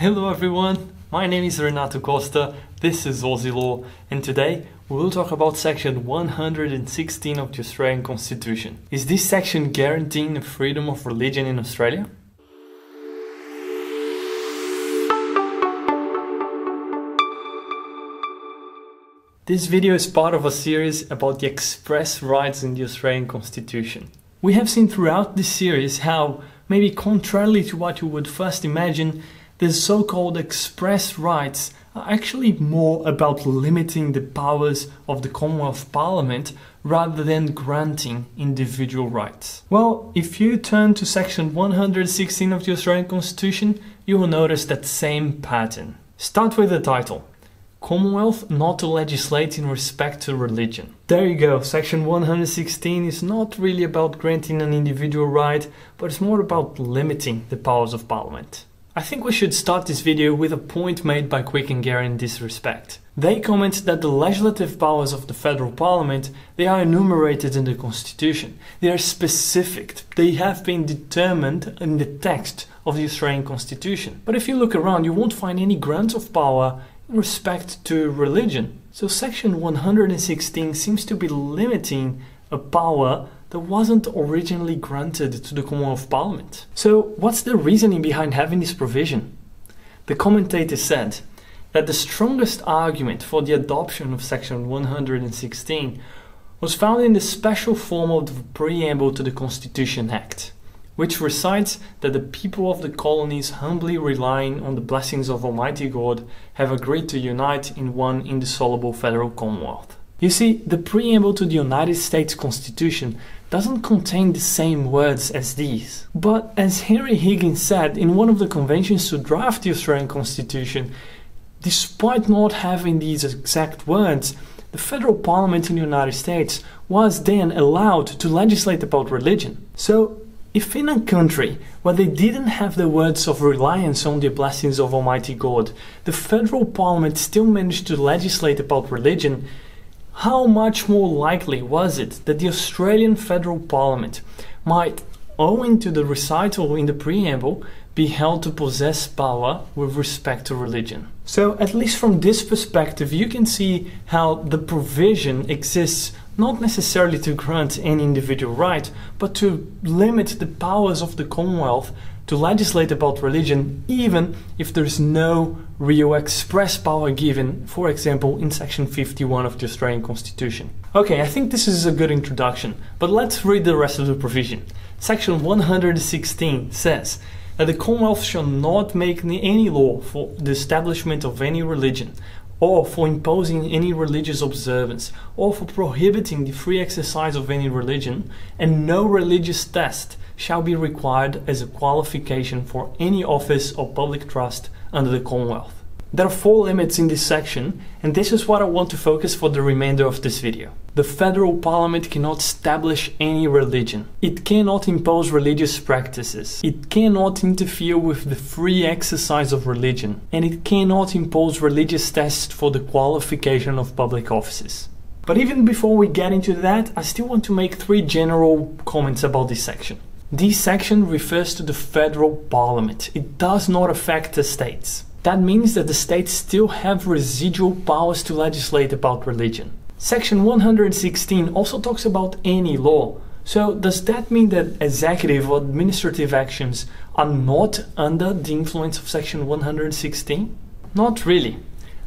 Hello everyone, my name is Renato Costa, this is Aussie Law, and today we will talk about section 116 of the Australian Constitution. Is this section guaranteeing the freedom of religion in Australia? This video is part of a series about the express rights in the Australian Constitution. We have seen throughout this series how, maybe contrarily to what you would first imagine, the so-called express rights are actually more about limiting the powers of the Commonwealth Parliament rather than granting individual rights. Well, if you turn to section 116 of the Australian Constitution, you will notice that same pattern. Start with the title. Commonwealth not to legislate in respect to religion. There you go, section 116 is not really about granting an individual right, but it's more about limiting the powers of Parliament. I think we should start this video with a point made by Quick and Garran in this respect. They comment that the legislative powers of the federal parliament, they are enumerated in the constitution. They are specific. They have been determined in the text of the Australian constitution. But if you look around, you won't find any grants of power in respect to religion. So section 116 seems to be limiting a power that wasn't originally granted to the Commonwealth Parliament. So, what's the reasoning behind having this provision? The commentator said that the strongest argument for the adoption of Section 116 was found in the special form of the preamble to the Constitution Act, which recites that the people of the colonies, humbly relying on the blessings of Almighty God, have agreed to unite in one indissoluble federal commonwealth. You see, the preamble to the United States Constitution doesn't contain the same words as these. But as Henry Higgins said in one of the conventions to draft the Australian Constitution, despite not having these exact words, the federal parliament in the United States was then allowed to legislate about religion. So, if in a country where they didn't have the words of reliance on the blessings of Almighty God, the federal parliament still managed to legislate about religion, how much more likely was it that the Australian Federal Parliament might, owing to the recital in the preamble, be held to possess power with respect to religion? So, at least from this perspective, you can see how the provision exists not necessarily to grant any individual right, but to limit the powers of the Commonwealth to legislate about religion, even if there is no real express power given, for example, in section 51 of the Australian Constitution. Okay, I think this is a good introduction, but let's read the rest of the provision. Section 116 says that the Commonwealth shall not make any law for the establishment of any religion, or for imposing any religious observance, or for prohibiting the free exercise of any religion, and no religious test shall be required as a qualification for any office or public trust under the Commonwealth. There are four limits in this section, and this is what I want to focus for the remainder of this video. The federal parliament cannot establish any religion. It cannot impose religious practices. It cannot interfere with the free exercise of religion. And it cannot impose religious tests for the qualification of public offices. But even before we get into that, I still want to make three general comments about this section. This section refers to the federal parliament. It does not affect the states. That means that the states still have residual powers to legislate about religion. Section 116 also talks about any law. So, does that mean that executive or administrative actions are not under the influence of Section 116? Not really.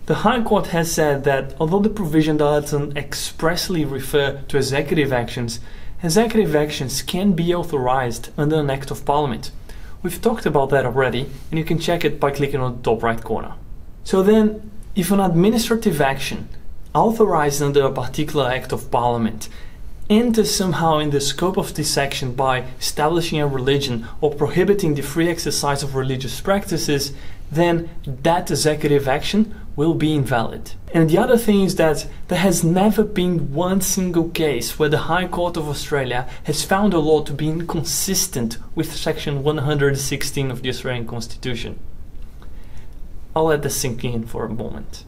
The High Court has said that although the provision doesn't expressly refer to executive actions, Executive actions can be authorized under an Act of Parliament. We've talked about that already, and you can check it by clicking on the top right corner. So then, if an administrative action authorized under a particular Act of Parliament enters somehow in the scope of this section by establishing a religion or prohibiting the free exercise of religious practices, then that executive action will be invalid. And the other thing is that there has never been one single case where the High Court of Australia has found a law to be inconsistent with Section 116 of the Australian Constitution. I'll let this sink in for a moment.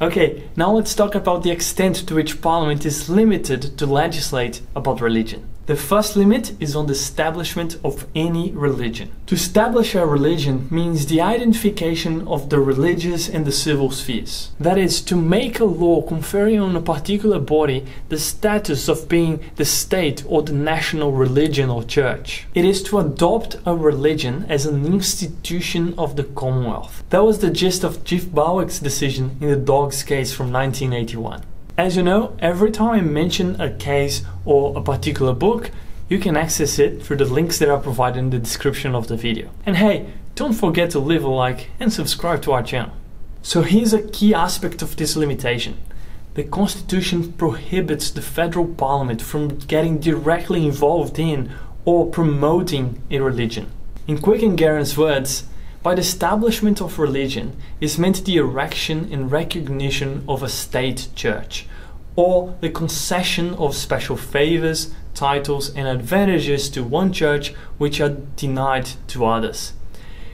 Okay, now let's talk about the extent to which Parliament is limited to legislate about religion. The first limit is on the establishment of any religion. To establish a religion means the identification of the religious and the civil spheres. That is, to make a law conferring on a particular body the status of being the state or the national religion or church. It is to adopt a religion as an institution of the Commonwealth. That was the gist of Chief Barwick's decision in the Dogs case from 1981. As you know, every time I mention a case or a particular book, you can access it through the links that are provided in the description of the video. And hey, don't forget to leave a like and subscribe to our channel. So here's a key aspect of this limitation. The Constitution prohibits the federal parliament from getting directly involved in or promoting a religion. In Quick and Garran's words, by the establishment of religion is meant the erection and recognition of a state church, or the concession of special favors, titles, and advantages to one church which are denied to others.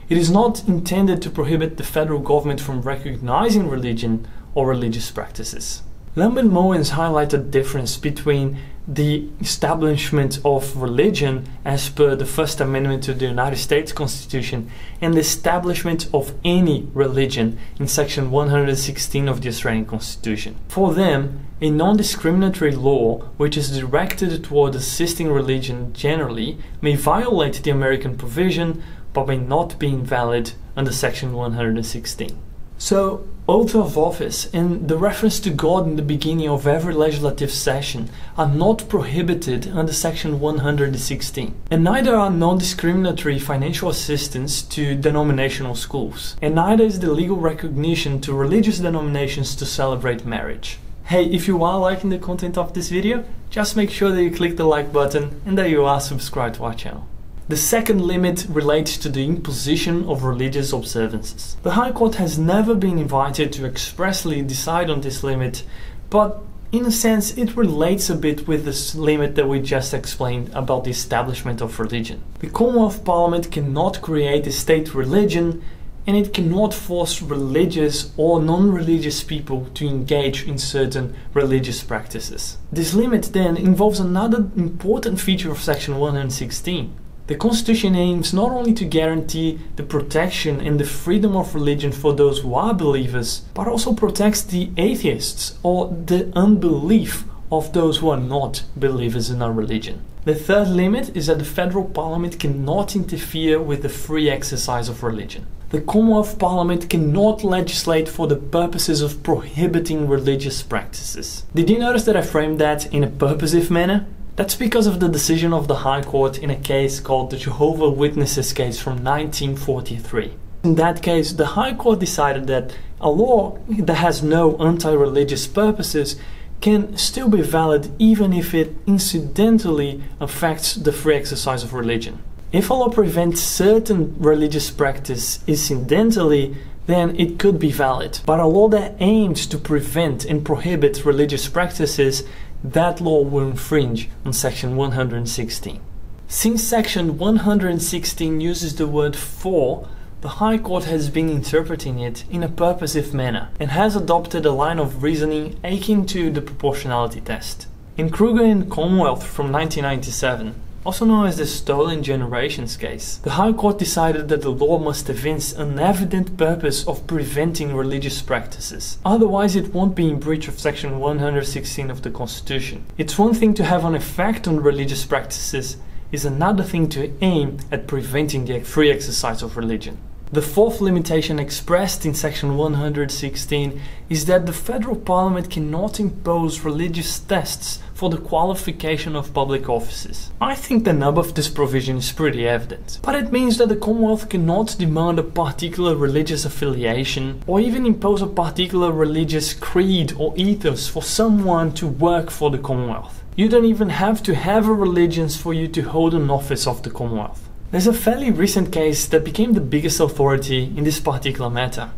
It is not intended to prohibit the federal government from recognizing religion or religious practices. Lumb and Moens highlighted a difference between the establishment of religion as per the First Amendment to the United States Constitution and the establishment of any religion in Section 116 of the Australian Constitution. For them, a non discriminatory law which is directed toward assisting religion generally may violate the American provision but may not be invalid under Section 116. So, oath of office and the reference to God in the beginning of every legislative session are not prohibited under Section 116, and neither are non discriminatory financial assistance to denominational schools, and neither is the legal recognition to religious denominations to celebrate marriage. Hey, if you are liking the content of this video, just make sure that you click the like button and that you are subscribed to our channel. The second limit relates to the imposition of religious observances. The High Court has never been invited to expressly decide on this limit, but in a sense it relates a bit with this limit that we just explained about the establishment of religion. The Commonwealth Parliament cannot create a state religion and it cannot force religious or non-religious people to engage in certain religious practices. This limit then involves another important feature of section 116 the Constitution aims not only to guarantee the protection and the freedom of religion for those who are believers, but also protects the atheists or the unbelief of those who are not believers in our religion. The third limit is that the federal parliament cannot interfere with the free exercise of religion. The Commonwealth Parliament cannot legislate for the purposes of prohibiting religious practices. Did you notice that I framed that in a purposive manner? That's because of the decision of the High Court in a case called the Jehovah Witnesses case from 1943. In that case, the High Court decided that a law that has no anti-religious purposes can still be valid even if it incidentally affects the free exercise of religion. If a law prevents certain religious practice incidentally, then it could be valid. But a law that aims to prevent and prohibit religious practices that law will infringe on section 116. Since section 116 uses the word for, the High Court has been interpreting it in a purposive manner and has adopted a line of reasoning akin to the proportionality test. In Kruger and Commonwealth from 1997, also known as the Stolen Generations case, the High Court decided that the law must evince an evident purpose of preventing religious practices. Otherwise, it won't be in breach of Section 116 of the Constitution. It's one thing to have an effect on religious practices, is another thing to aim at preventing the free exercise of religion. The fourth limitation expressed in section 116 is that the federal parliament cannot impose religious tests for the qualification of public offices. I think the nub of this provision is pretty evident, but it means that the Commonwealth cannot demand a particular religious affiliation or even impose a particular religious creed or ethos for someone to work for the Commonwealth. You don't even have to have a religion for you to hold an office of the Commonwealth. There's a fairly recent case that became the biggest authority in this particular matter.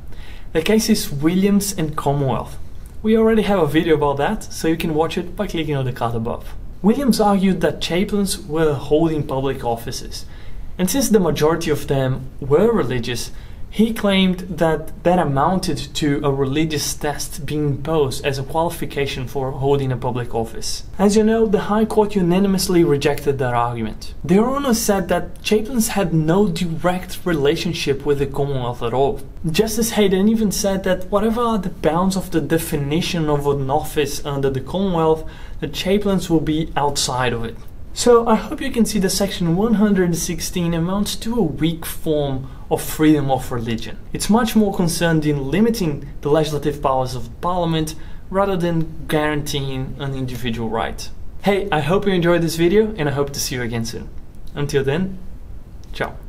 The case is Williams and Commonwealth. We already have a video about that, so you can watch it by clicking on the card above. Williams argued that chaplains were holding public offices, and since the majority of them were religious, He claimed that that amounted to a religious test being imposed as a qualification for holding a public office. As you know, the High Court unanimously rejected that argument. The Owner said that chaplains had no direct relationship with the Commonwealth at all. Justice Heydon even said that whatever are the bounds of the definition of an office under the Commonwealth, the chaplains will be outside of it. So I hope you can see that section 116 amounts to a weak form of freedom of religion. It's much more concerned in limiting the legislative powers of parliament rather than guaranteeing an individual right. Hey, I hope you enjoyed this video and I hope to see you again soon. Until then, ciao.